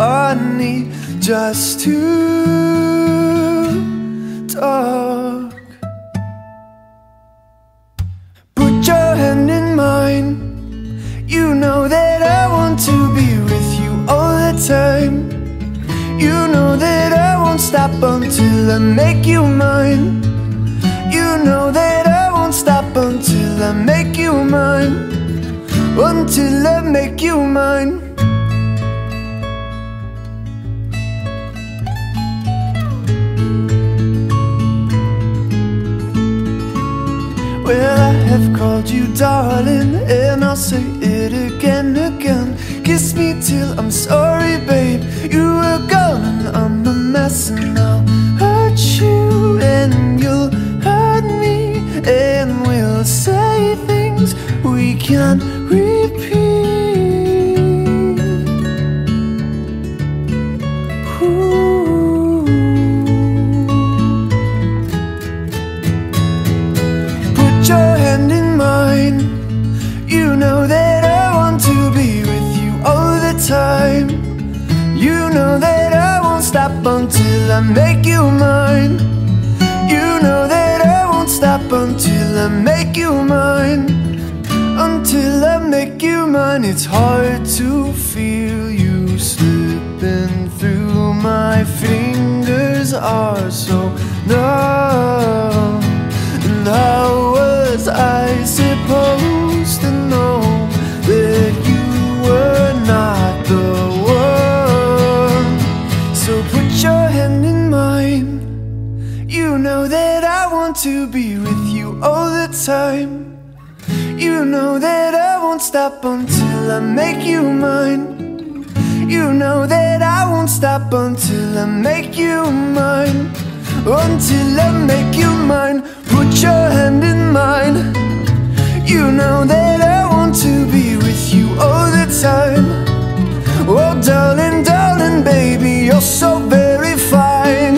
funny, just to talk. Put your hand in mine. You know that I want to be with you all the time. You know that I won't stop until I make you mine. You know that I won't stop until I make you mine. Until I make you mine. Well, I have called you darling, and I'll say it again, and again. Kiss me till I'm sorry, babe. You were gone, and I'm a mess, and I'll hurt you, and you'll hurt me, and we'll say things we can't repeat. Stop until I make you mine. You know that I won't stop until I make you mine. Until I make you mine, it's hard to feel you slipping through my fingers are so numb. And how was I supposed stop until I make you mine. You know that I won't stop until I make you mine. Until I make you mine. Put your hand in mine. You know that I want to be with you all the time. Oh, darling, darling, baby, you're so very fine.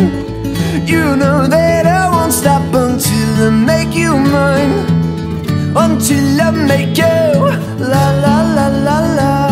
You know that I won't stop until I make you mine. Until I make you la la la la la.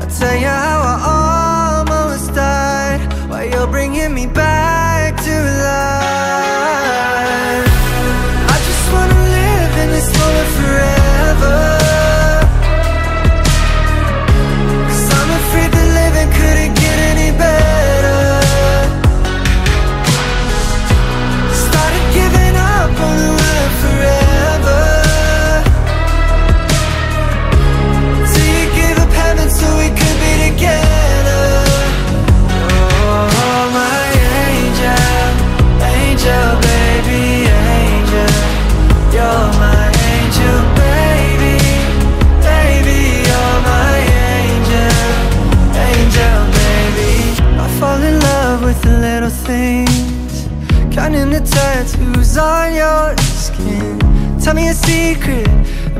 I'll tell you how I almost died. While you're bringing me back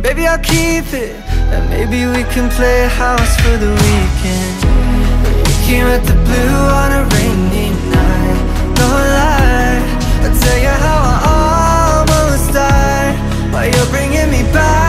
baby I'll keep it. And maybe we can play house for the weekend. We came at the blue on a rainy night. No lie, I'll tell you how I almost died while you're bringing me back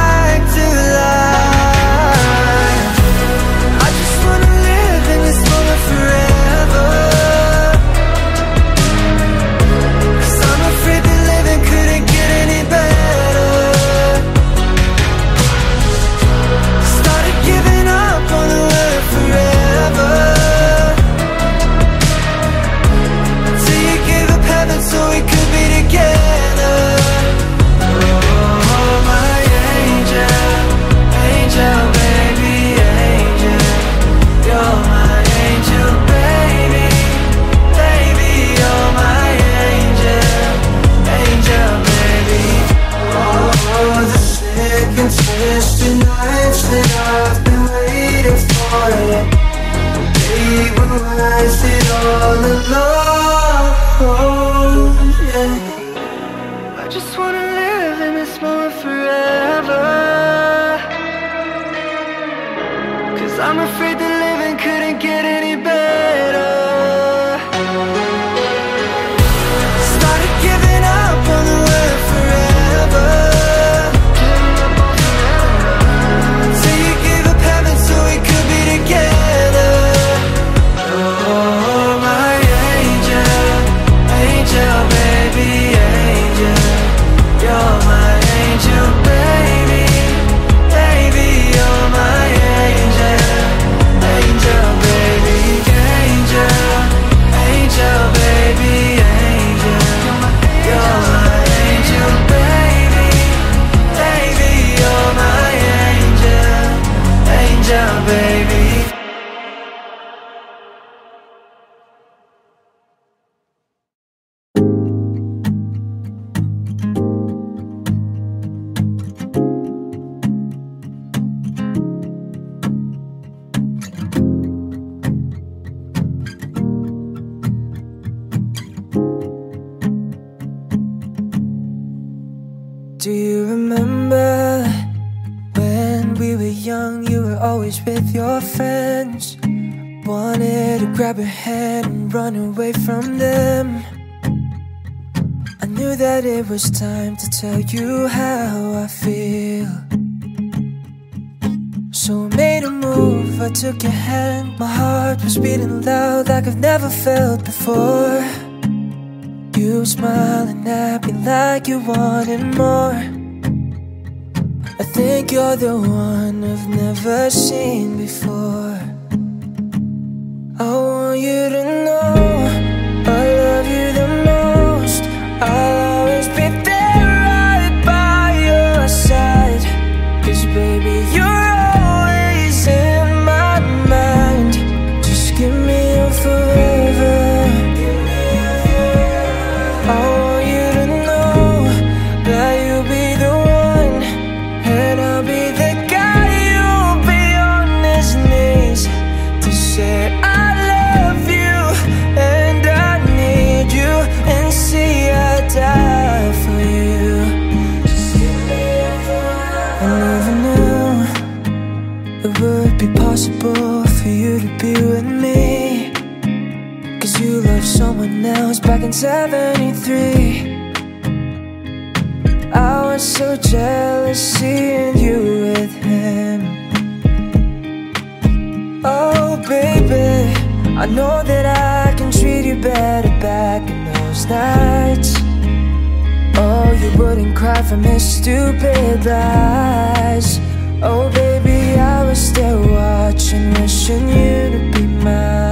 Do you remember when we were young? You were always with your friends. Wanted to grab your hand and run away from them. I knew that it was time to tell you how I feel. So I made a move, I took your hand. My heart was beating loud like I've never felt before. You smile and at me like you wanted more. I think you're the one I've never seen before. I want you to know. '73. I was so jealous seeing you with him. Oh baby, I know that I can treat you better back in those nights. Oh, you wouldn't cry for me stupid lies. Oh baby, I was there watching, wishing you to be mine.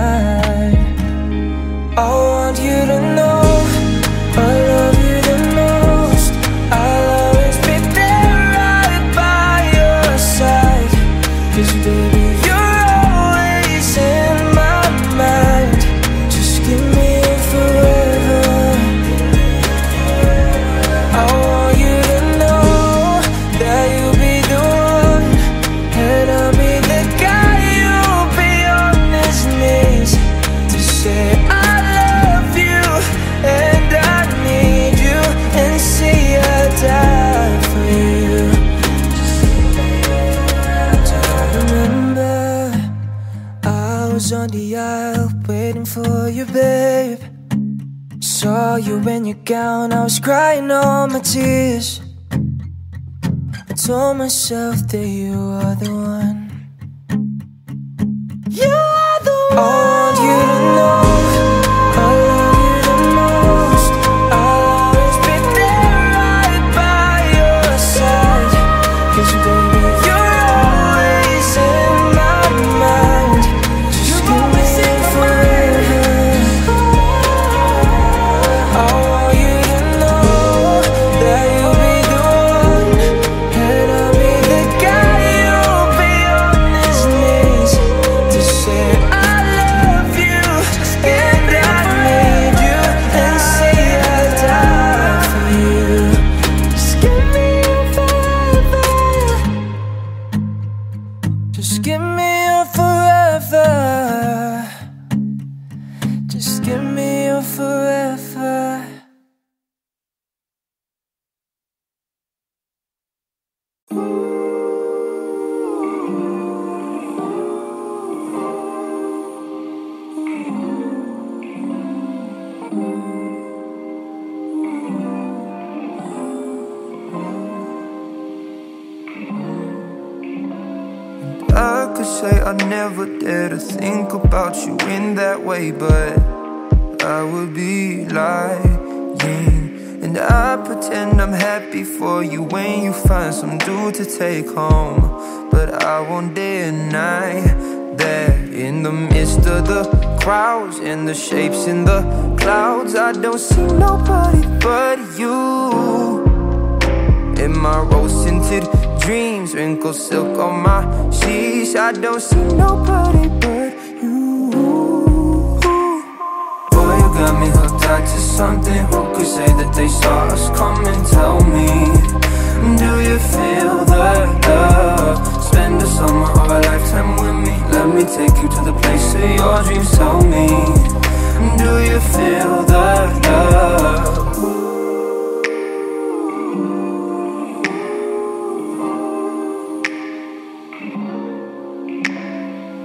your gown I was crying all my tears I told myself that you are the one You are the one oh. But I would be lying. And I pretend I'm happy for you when you find some dude to take home. But I won't deny that in the midst of the crowds and the shapes in the clouds, I don't see nobody but you. In my rose tinted dreams, wrinkled silk on my sheets. I don't see nobody but something. Who could say that they saw us coming? Tell me, do you feel the love? Spend a summer or a lifetime with me. Let me take you to the place of your dreams. Tell me, do you feel the love?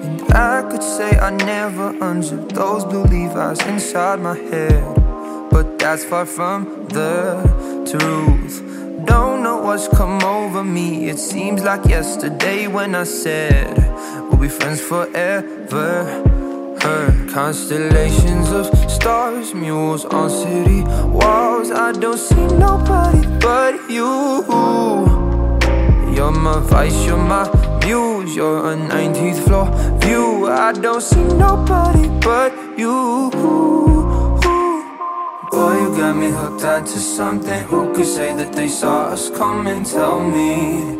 And I could say I never unzipped those blue Levi's inside my head. But that's far from the truth. Don't know what's come over me. It seems like yesterday when I said we'll be friends forever. Her constellations of stars, mules on city walls. I don't see nobody but you. You're my vice, you're my muse, you're a 19th floor view. I don't see nobody but you. You got me hooked onto something. Who could say that they saw us coming? Tell me,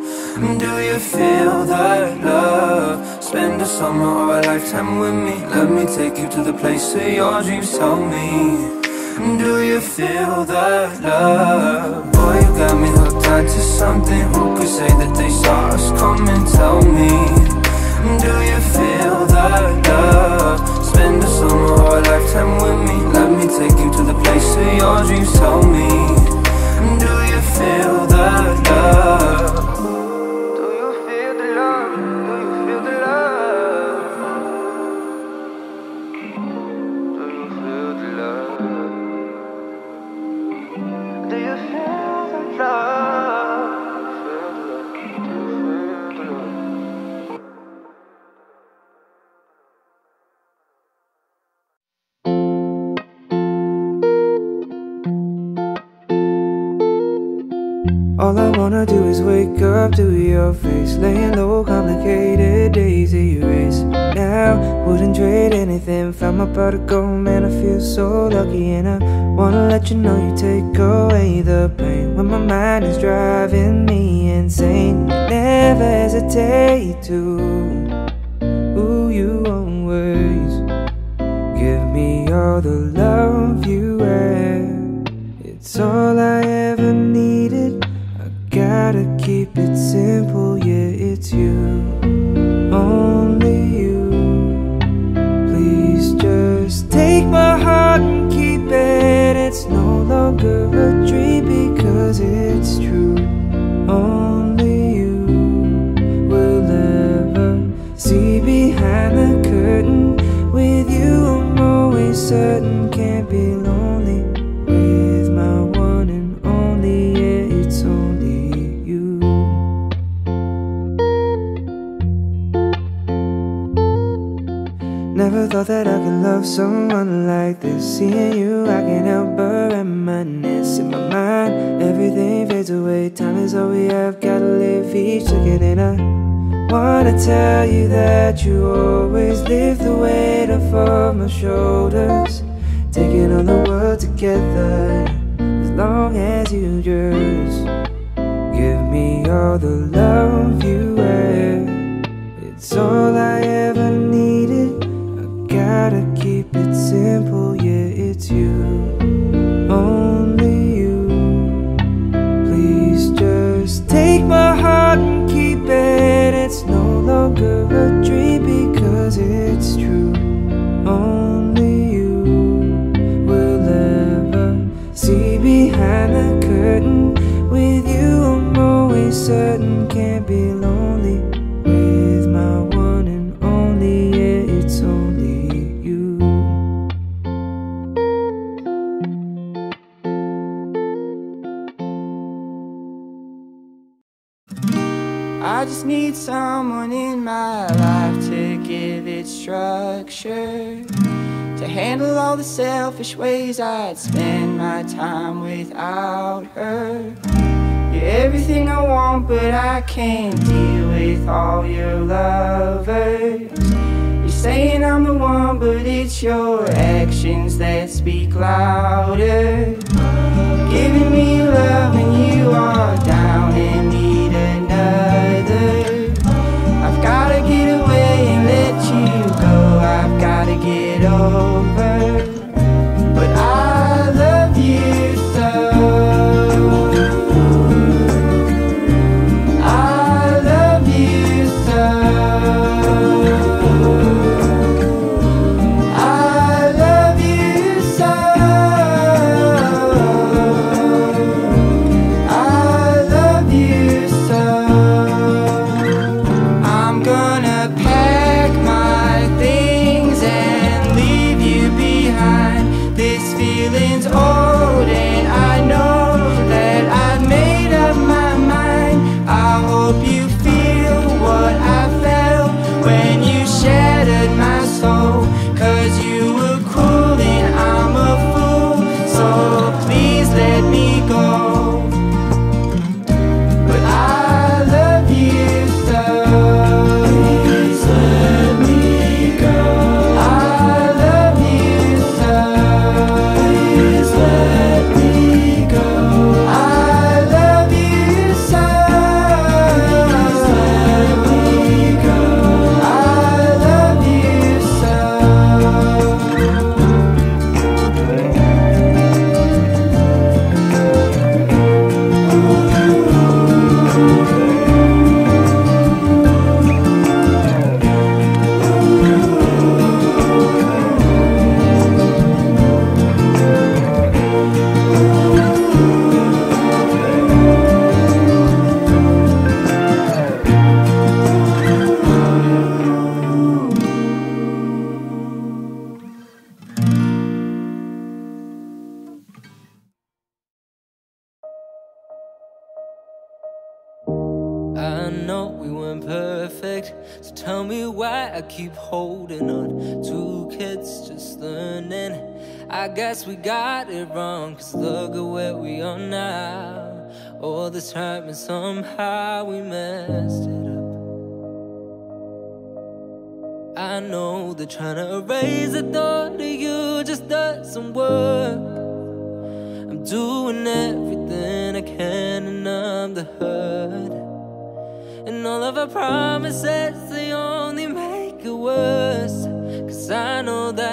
do you feel that love? Spend a summer or a lifetime with me. Let me take you to the place of your dreams. Tell me. Do you feel that love? Boy, you got me hooked onto something Who could say that they saw us coming? Tell me Do you feel that love? Spend a summer or a lifetime with me take you to the place of your dreams Tell me Do you feel that love? Up to your face Laying low, complicated days erase Now, wouldn't trade anything Found my of gold, man, I feel so lucky And I wanna let you know you take away the pain. When my mind is driving me insane Never hesitate to Ooh, you always. Give me all the love you have. It's all I ever longer a dream thought that I could love someone like this. Seeing you, I can't help but reminisce In my mind, everything fades away. Time is all we have, gotta live each second. And I wanna tell you that you always lift the weight off of my shoulders. Taking on the world together As long as you just Give me all the love you have It's all I ever needed I gotta keep it simple, yeah, it's you Only you. Please just take my heart and keep it. It's no longer a dream because it's true selfish ways I'd spend my time without her. You're everything I want but I can't deal with all your lovers. You're saying I'm the one but it's your actions that speak louder. Giving me love when you are down and need another. I've gotta get away and let you go. I've gotta get over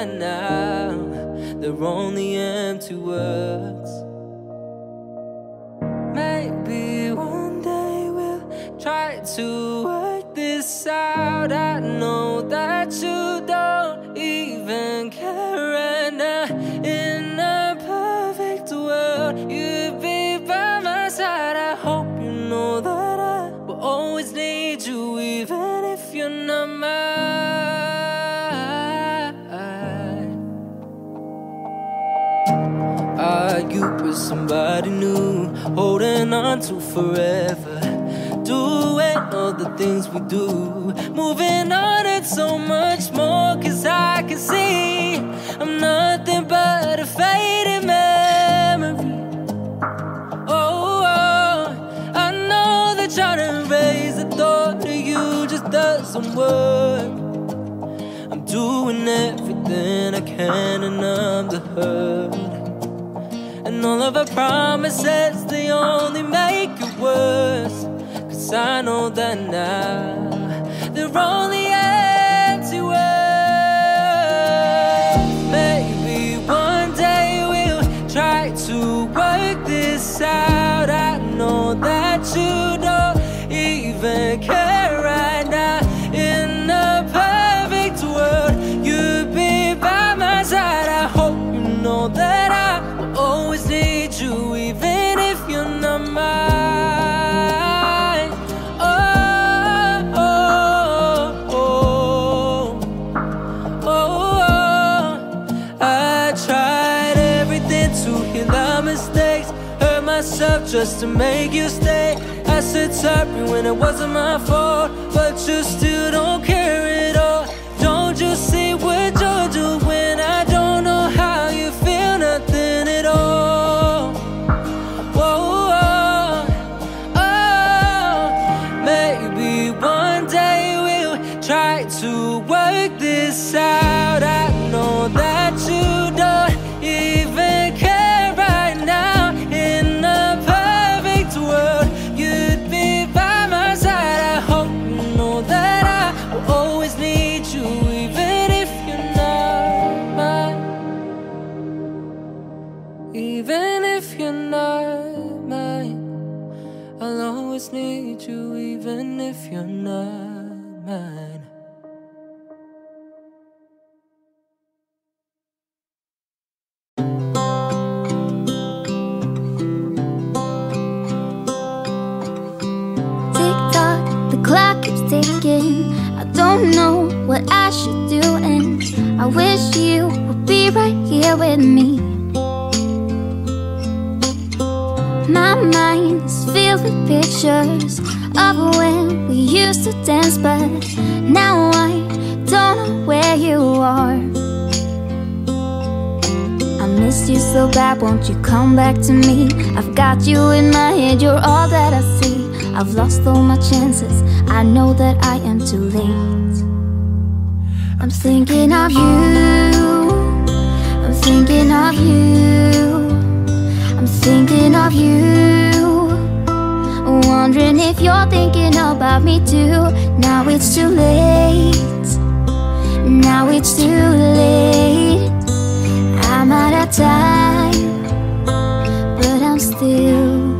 now. They're only empty words. somebody new, holding on to forever. Doing all the things we do, moving on—it's so much more. Cause I can see I'm nothing but a faded memory. Oh, oh I know that trying to raise the thought of you just doesn't work. I'm doing everything I can, and I'm the hurt. And all of our promises, they only make it worse. Cause I know that now they're only just to make you stay. I said sorry when it wasn't my fault, but you still here with me. My mind is filled with pictures of when we used to dance, but now I don't know where you are. I miss you so bad, won't you come back to me? I've got you in my head, you're all that I see. I've lost all my chances, I know that I am too late. I'm thinking of you, I'm thinking of you, I'm thinking of you. Wondering if you're thinking about me too. Now it's too late, now it's too late. I'm out of time, but I'm still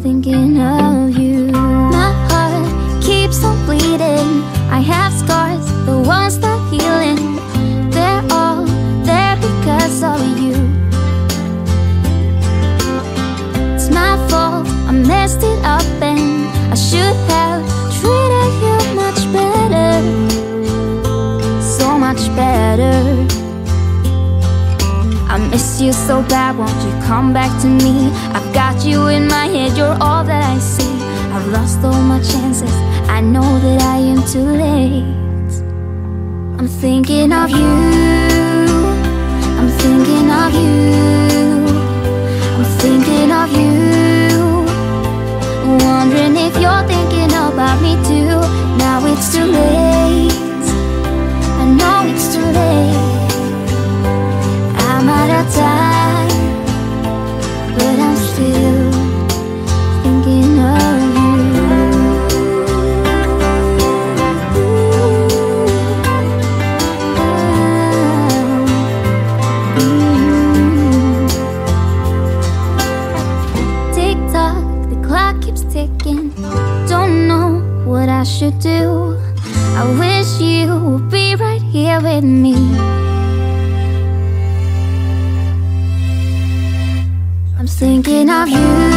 thinking of you. My heart keeps on bleeding. I have scars, the ones and I should have treated you much better. So much better. I miss you so bad, won't you come back to me? I've got you in my head, you're all that I see. I've lost all my chances, I know that I am too late. I'm thinking of you, I'm thinking of you, I'm thinking of you. Wondering if you're thinking about me too. Now it's too late, I know it's too late. Should do. I wish you would be right here with me. I'm thinking of you,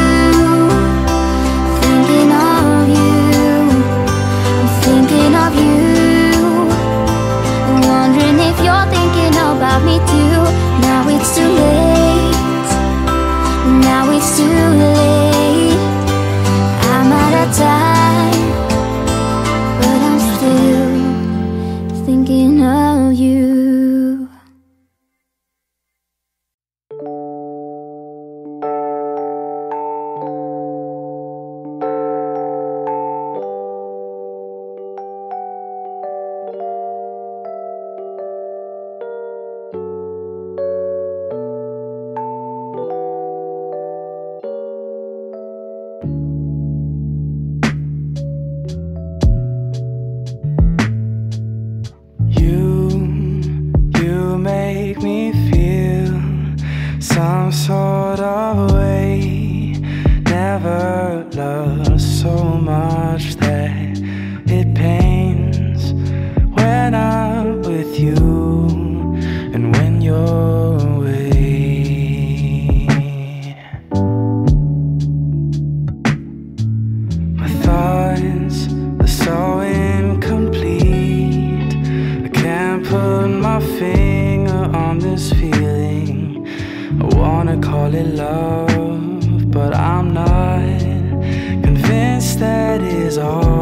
explains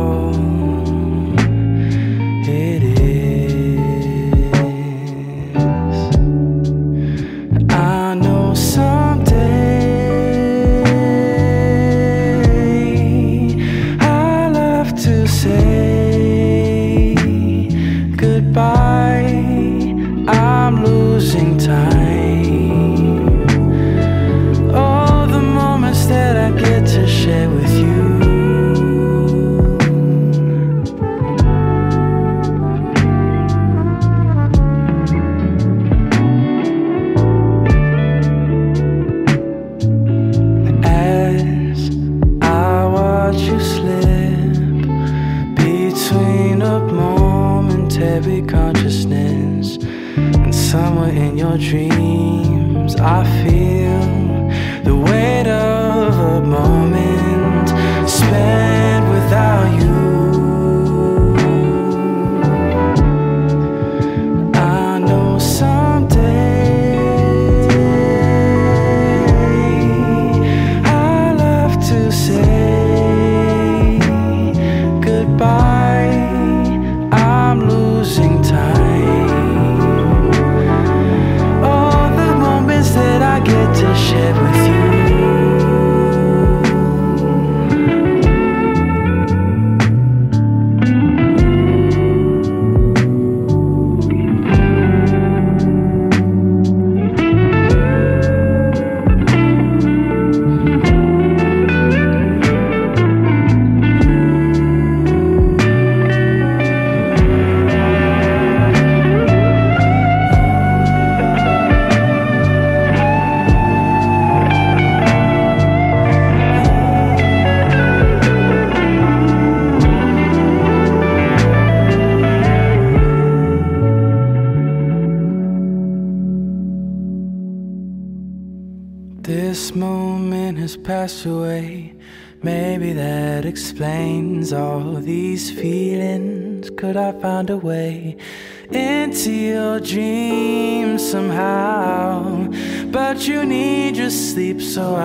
these feelings. Could I find a way into your dreams somehow? But you need your sleep, so.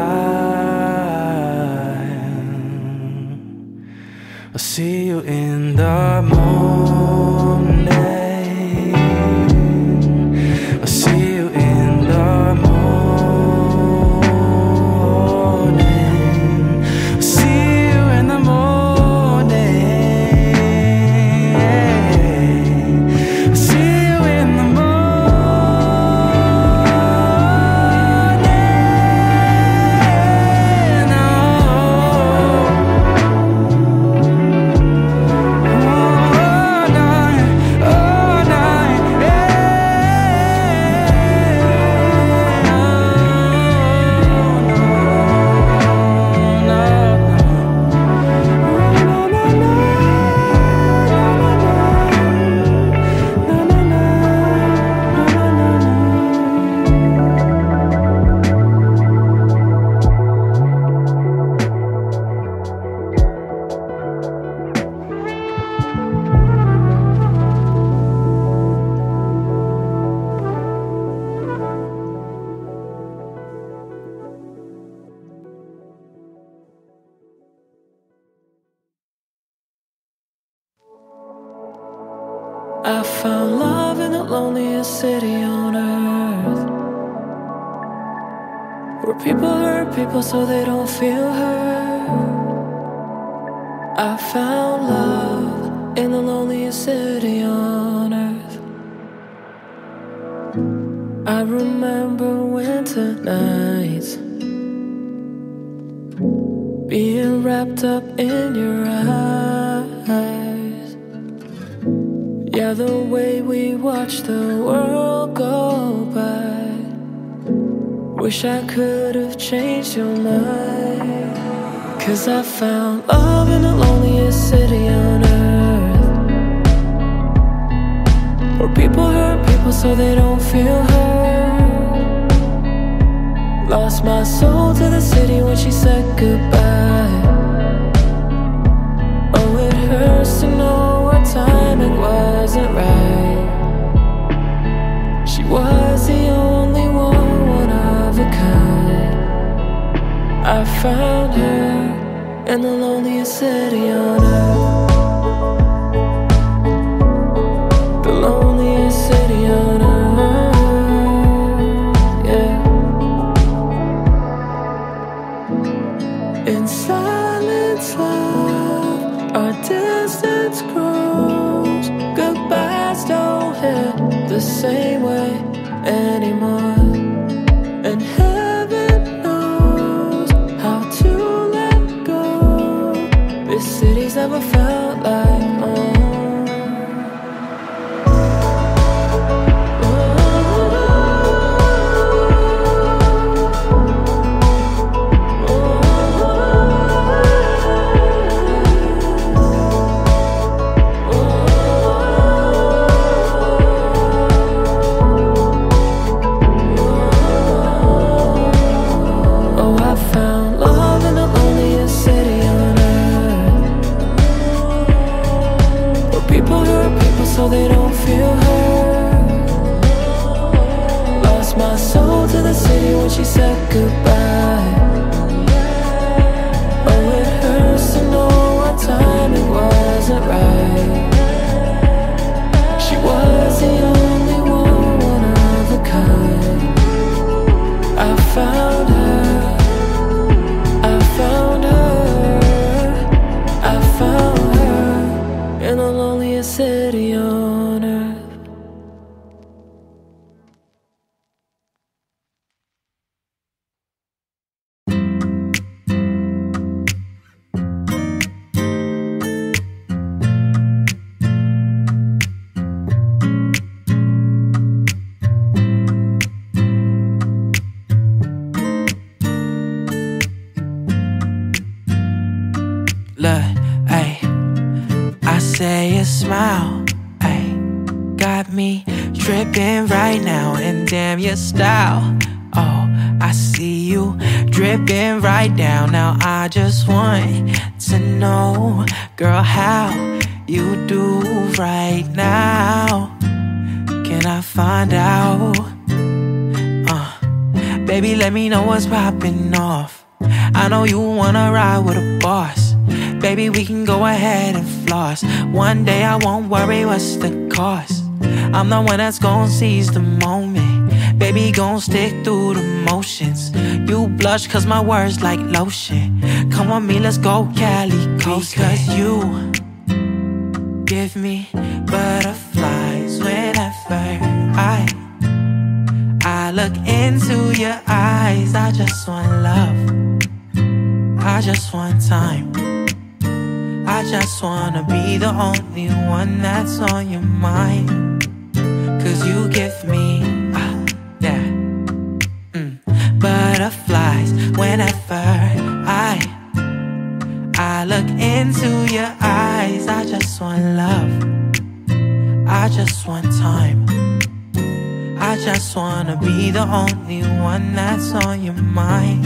I'll see you in the morning. So they don't feel hurt. I found love in the loneliest city on earth. I remember winter nights being wrapped up in your eyes. Yeah, the way we watched the world go by. Wish I could have changed your mind. Cause I found love in the loneliest city on earth. Where people hurt people so they don't feel hurt. Lost my soul to the city when she said goodbye. Oh, it hurts to know our timing wasn't right. She was I found her in the loneliest city on earth. The loneliest city on earth. Yeah. In silence, love, our distance grows. Goodbyes don't hit the same way tripping right now, and damn your style. Oh, I see you dripping right down. Now I just want to know, girl, how you do right now. Can I find out? Uh, baby, let me know what's popping off. I know you wanna ride with a boss. Baby, we can go ahead and floss. One day I won't worry what's the cost. I'm the one that's gon' seize the moment. Baby, gon' stick through the motions. You blush cause my words like lotion. Come on me, let's go Cali Coast. Cause you give me butterflies whenever I I look into your eyes. I just want love. I just want time. I just wanna be the only one that's on your mind. You give me, yeah, mm, butterflies whenever I, I look into your eyes. I just want love. I just want time. I just wanna be the only one that's on your mind.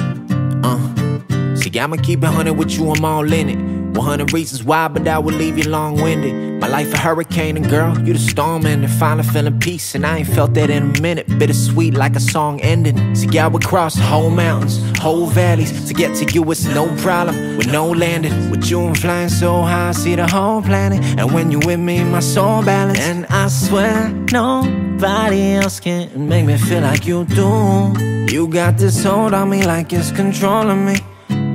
Uh, see, I'ma keep it 100 with you, I'm all in it. 100 reasons why, but that would leave you long winded. My life a hurricane, and girl, you the storm, and finally feeling peace. And I ain't felt that in a minute. Bittersweet like a song ending. See, I would cross whole mountains, whole valleys. To get to you, it's no problem, with no landing. With you, I'm flying so high, I see the whole planet. And when you with me, my soul balance. And I swear, nobody else can make me feel like you do. You got this hold on me like it's controlling me.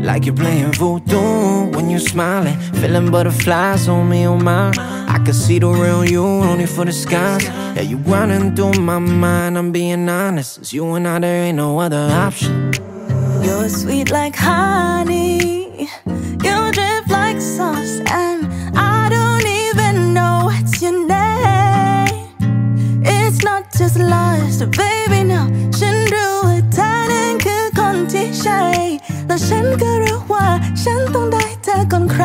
Like you're playing voodoo when you're smiling, feeling butterflies on me, on my. I can see the real you, only for the skies. Yeah, you running through my mind. I'm being honest, it's you and I, there ain't no other option. You're sweet like honey. You drip like sauce, and I don't even know what's your name. It's not just lust, baby. แล้วฉันก็รู้ว่าฉันต้องได้เธอก่อนใคร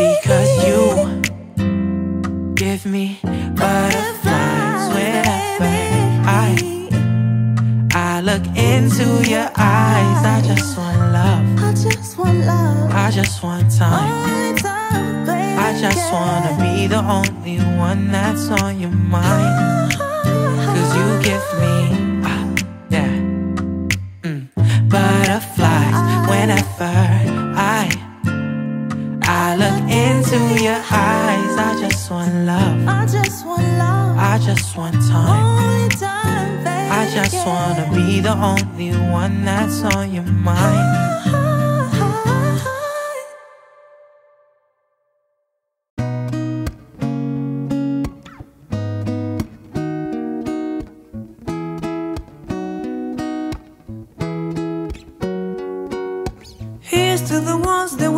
Because you give me butterflies whenever I I look into your eyes. I just want love. I just want love. I just want time. Only time, baby. I just wanna be the only one that's on your mind. Cause you give me, Whenever I I look into your eyes, I just want love. I just want love. I just want time. time I just wanna be the only one that's on your mind. Uh-huh.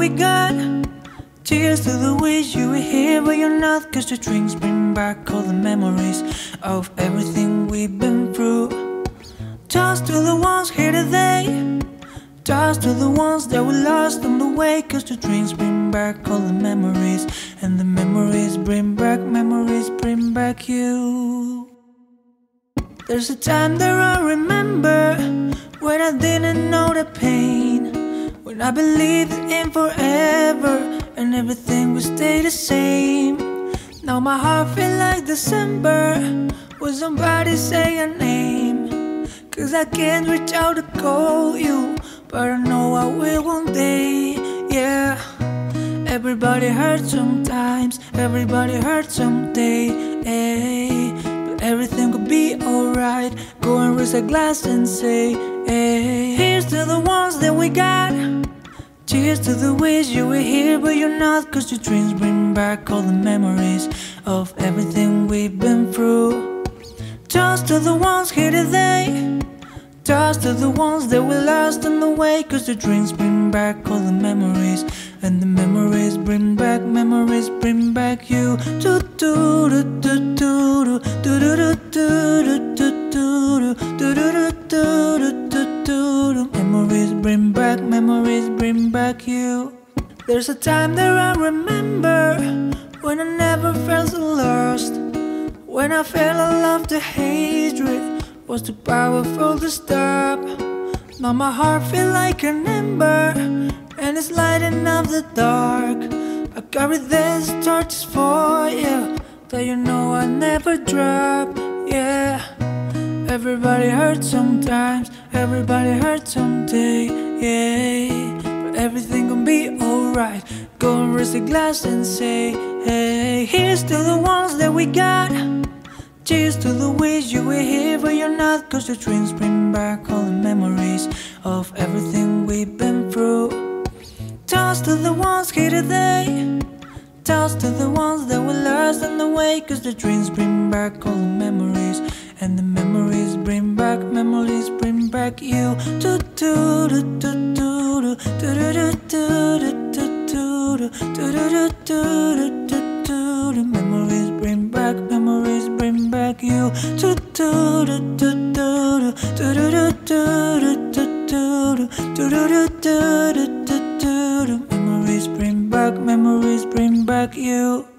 We got. Cheers to the wish you were here, but you're not. Cause the drinks bring back all the memories of everything we've been through. Toast to the ones here today. Toast to the ones that we lost on the way. Cause the drinks bring back all the memories. And the memories bring back, memories bring back you. There's a time that I remember when I didn't know the pain. When I believed in forever and everything would stay the same. Now my heart feel like December when somebody say a name. Cause I can't reach out to call you, but I know I will one day. Yeah. Everybody hurts sometimes, everybody hurts someday. Hey, but everything will be alright. Go and raise a glass and say, hey, here's to the ones that we got. Cheers to the wish you were here, but you're not. Cause your dreams bring back all the memories of everything we've been through. Toast to the ones here today. Toast to the ones that we lost on the way. Cause the dreams bring back all the memories. And the memories bring back, memories bring back you. Do do do do do do do do do do do do do do do do do do do Memories bring back, memories bring back you. There's a time that I remember when I never felt so lost. When I fell in love, the hatred was too powerful to stop. Now my heart feel like an ember, and it's lighting up the dark. I carry these torches for you, that you know I never drop. Yeah, everybody hurts sometimes, everybody hurts someday. Yeah, but everything gon' be alright. Go and raise a glass and say, Hey, here's to the ones that we got. Cheers to the wish you were here, but you're not. Cause the dreams bring back all the memories of everything we've been through. Toast to the ones here today. Toast to the ones that were lost on the way. Cause the dreams bring back all the memories. And the memories bring back, memories bring back you. Do do do do do do do do do do do do do do do do do Memories bring back, memories bring back you. Do do do do do do do do do do do do do do do do do Memories bring back, memories bring back you.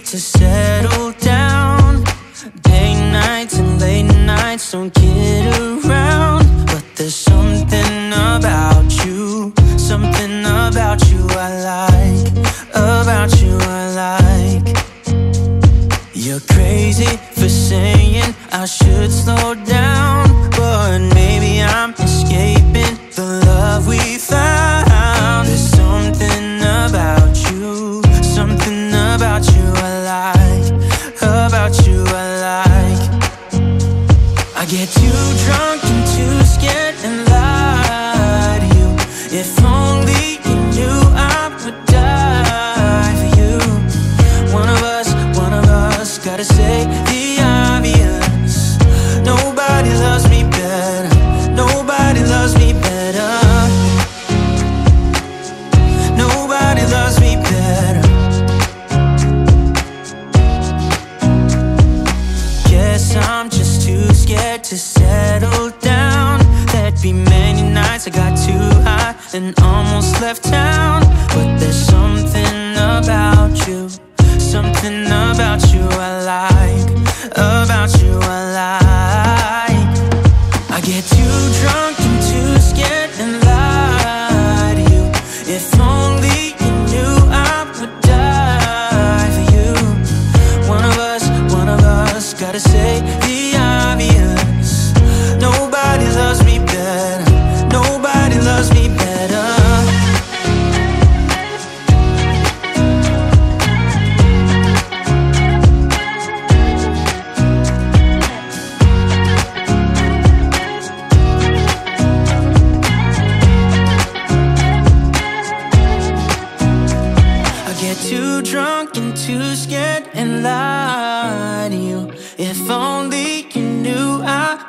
To settle down. Day nights and late nights don't get around. But there's something about you, something about you I like, about you I like. You're crazy for saying I should slow down,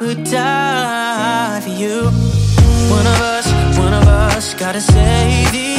could die for you. One of us, one of us, gotta save you.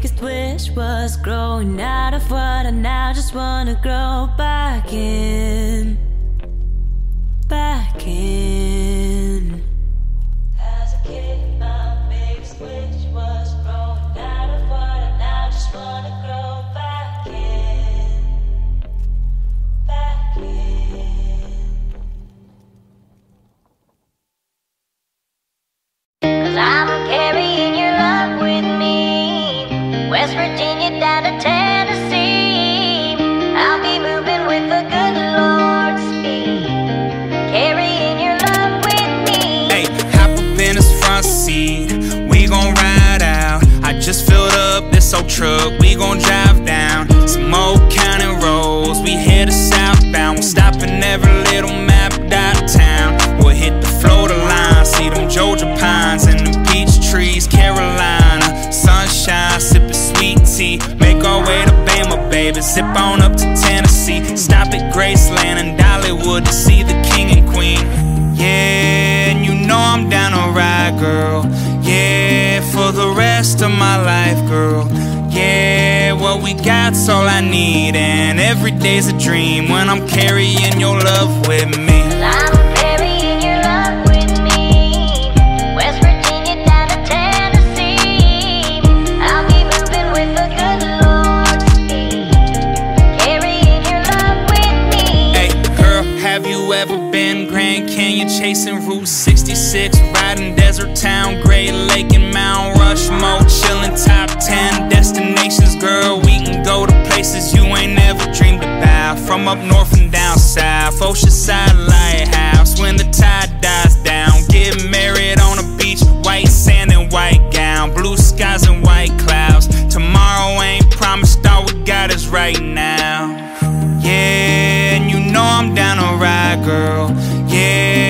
biggest wish was growing out of what I now just wanna grow back in. chasing Route 66, riding Desert Town, Great Lake, and Mount Rushmore, chilling top 10 destinations, girl. We can go to places you ain't never dreamed about, from up north and down south, Oceanside Lighthouse. When the tide dies down, get married on a beach, white sand and white gown, blue skies and white clouds. Tomorrow ain't promised, all we got is right now. Yeah, and you know I'm down to ride, girl. Yeah.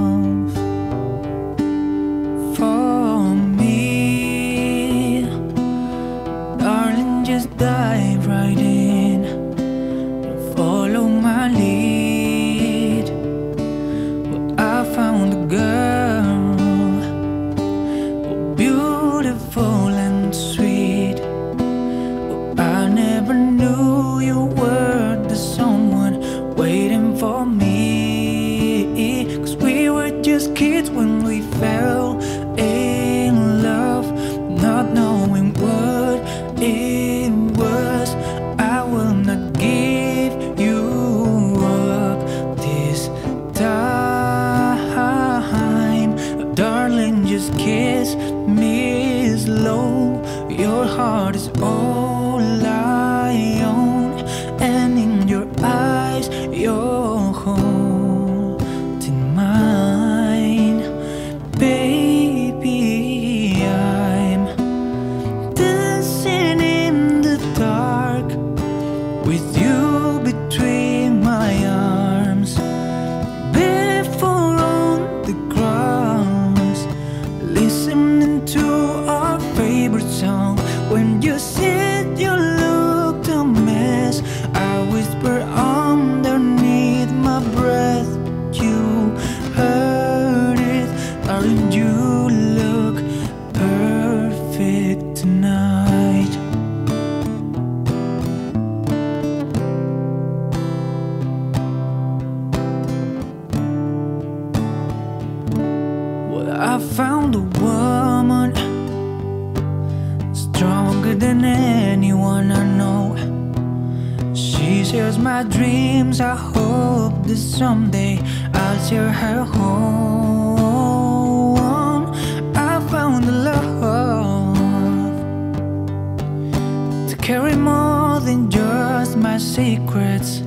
secrets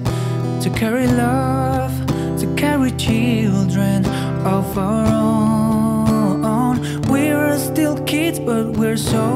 to carry love, to carry children of our own. We're still kids, but we're so